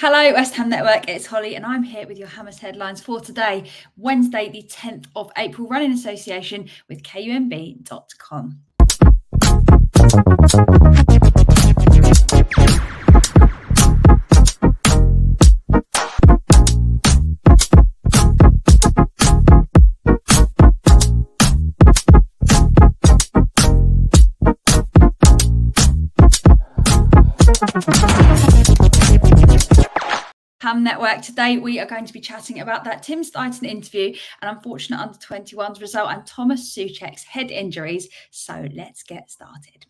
Hello, West Ham Network. It's Holly, and I'm here with your Hammers headlines for today, Wednesday, the 10th of April, running association with KUMB.com. Ham Network. Today, we are going to be chatting about that Tim Steidten interview, an unfortunate under 21s result, and Thomas Soucek's head injuries. So let's get started.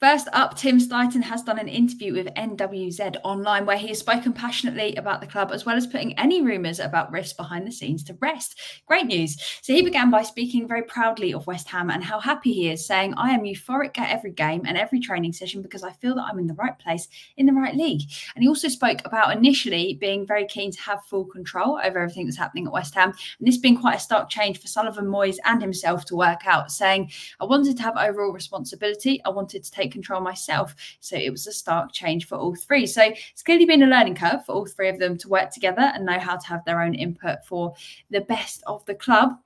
First up, Tim Steidten has done an interview with NWZ Online where he has spoken passionately about the club as well as putting any rumours about risks behind the scenes to rest. Great news. So he began by speaking very proudly of West Ham and how happy he is, saying, I am euphoric at every game and every training session because I feel that I'm in the right place in the right league. And he also spoke about initially being very keen to have full control over everything that's happening at West Ham. And this being quite a stark change for Sullivan Moyes and himself to work out, saying, I wanted to have overall responsibility. I wanted to take control myself. So it was a stark change for all three. So it's clearly been a learning curve for all three of them to work together and know how to have their own input for the best of the club.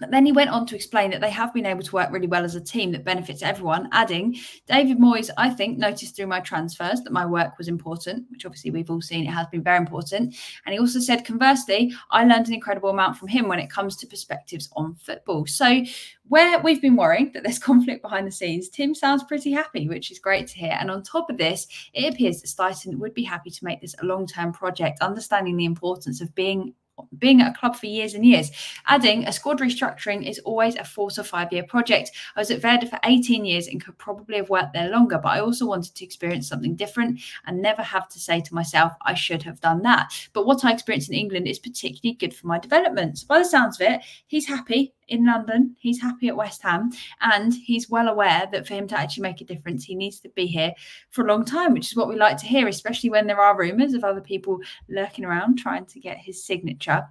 But then he went on to explain that they have been able to work really well as a team that benefits everyone, adding, David Moyes, I think, noticed through my transfers that my work was important, which obviously we've all seen it has been very important. And he also said, conversely, I learned an incredible amount from him when it comes to perspectives on football. So, where we've been worrying that there's conflict behind the scenes, Tim sounds pretty happy, which is great to hear. And on top of this, it appears that Steidten would be happy to make this a long term project, understanding the importance of being being at a club for years and years. Adding, a squad restructuring is always a four to five year project. I was at Werder for 18 years and could probably have worked there longer, but I also wanted to experience something different and never have to say to myself, I should have done that. But what I experienced in England is particularly good for my development. So by the sounds of it, he's happy in London. He's happy at West Ham and he's well aware that for him to actually make a difference, he needs to be here for a long time, which is what we like to hear, especially when there are rumours of other people lurking around trying to get his signature.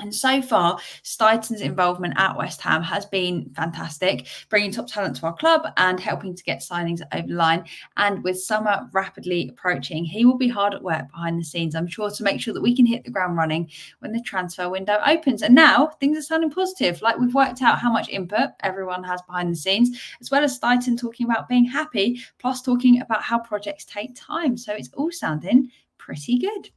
And so far, Steidten's involvement at West Ham has been fantastic, bringing top talent to our club and helping to get signings over the line. And with summer rapidly approaching, he will be hard at work behind the scenes, I'm sure, to make sure that we can hit the ground running when the transfer window opens. And now things are sounding positive. Like we've worked out how much input everyone has behind the scenes, as well as Steidten talking about being happy, plus talking about how projects take time. So it's all sounding pretty good.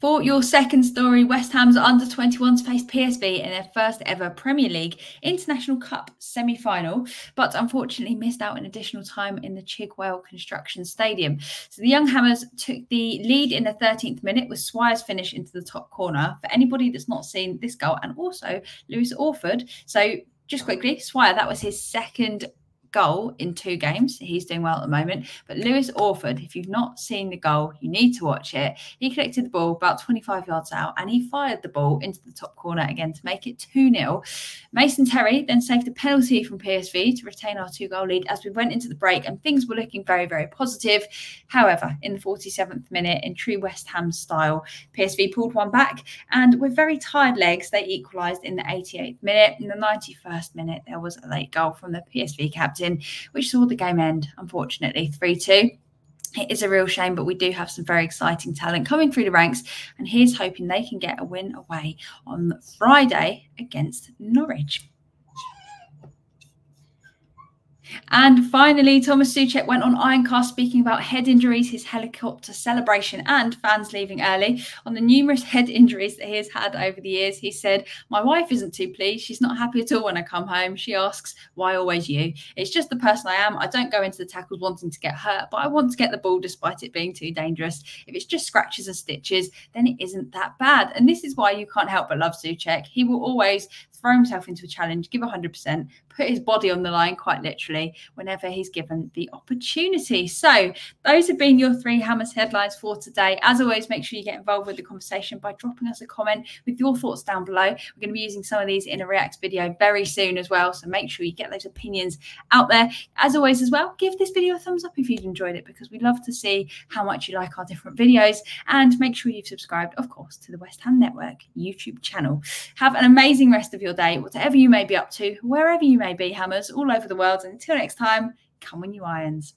For your second story, West Ham's under 21s faced PSV in their first ever Premier League International Cup semi final, but unfortunately missed out an additional time in the Chigwell Construction Stadium. So the Young Hammers took the lead in the 13th minute with Swire's finish into the top corner. For anybody that's not seen this goal, and also Lewis Orford. So just quickly, Swire, that was his second goal in two games. He's doing well at the moment. But Lewis Orford, if you've not seen the goal, you need to watch it. He collected the ball about 25 yards out and he fired the ball into the top corner again to make it 2 0. Mason Terry then saved a penalty from PSV to retain our two goal lead as we went into the break and things were looking very, very positive. However, in the 47th minute, in true West Ham style, PSV pulled one back and with very tired legs, they equalised in the 88th minute. In the 91st minute, there was a late goal from the PSV captain captain, which saw the game end, unfortunately, 3 2 it is a real shame, but we do have some very exciting talent coming through the ranks. And here's hoping they can get a win away on Friday against Norwich. And finally, Thomas Soucek went on Ironcast speaking about head injuries, his helicopter celebration, and fans leaving early. On the numerous head injuries that he has had over the years, he said, My wife isn't too pleased. She's not happy at all when I come home. She asks, Why always you? It's just the person I am. I don't go into the tackles wanting to get hurt, but I want to get the ball despite it being too dangerous. If it's just scratches and stitches, then it isn't that bad. And this is why you can't help but love Soucek. He will always throw himself into a challenge, give 100%, put his body on the line quite literally whenever he's given the opportunity. So, those have been your three Hammers headlines for today. As always, make sure you get involved with the conversation by dropping us a comment with your thoughts down below. We're going to be using some of these in a React video very soon as well. So, make sure you get those opinions out there. As always, as well, give this video a thumbs up if you've enjoyed it because we love to see how much you like our different videos. And make sure you've subscribed, of course, to the West Ham Network YouTube channel. Have an amazing rest of your day, whatever you may be up to, wherever you may be, hammers all over the world. And until next time, Come on, you Irons.